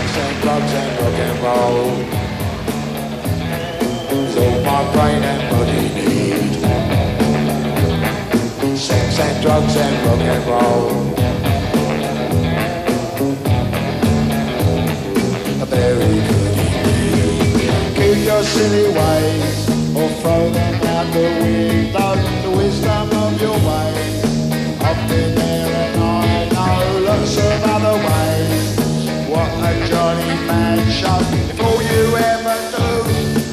Sex and drugs and rock and roll is all my brain and body need. Sex and drugs and rock and roll. A very good indeed. Keep your silly ways or throw them out the window. If all you ever do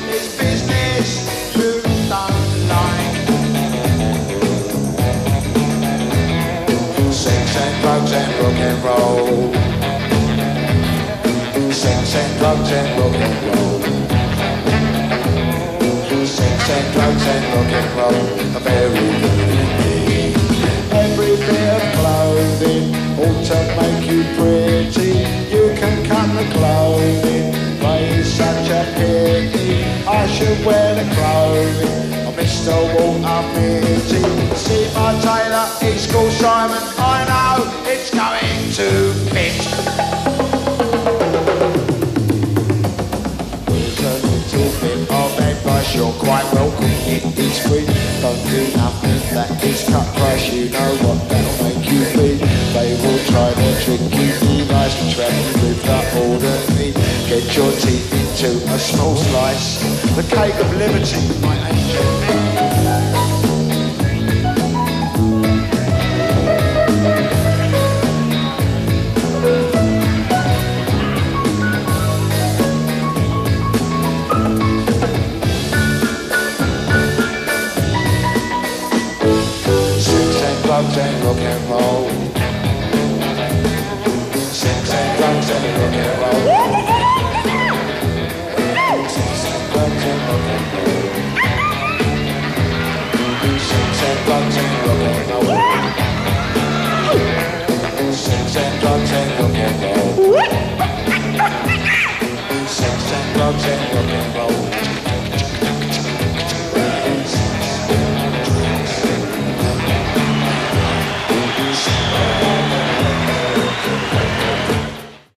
is business you don't like. Sex and drugs and rock and roll. Sex and drugs and rock and roll. Sex and drugs and rock and roll are very good Should wear the clothing of Mr. Walter Mitty. See my tailor, he's called Simon. I know it's going to fit. With a little bit of advice, you're quite welcome. It is free. Don't do nothing that is cut price. You know what that'll make you be. They will try to trick you. Be nice to travel with the ordinary. Get your teeth to a small slice, the cake of liberty, my angel. Six and rock and roll. Six and drugs and rock and roll. Show.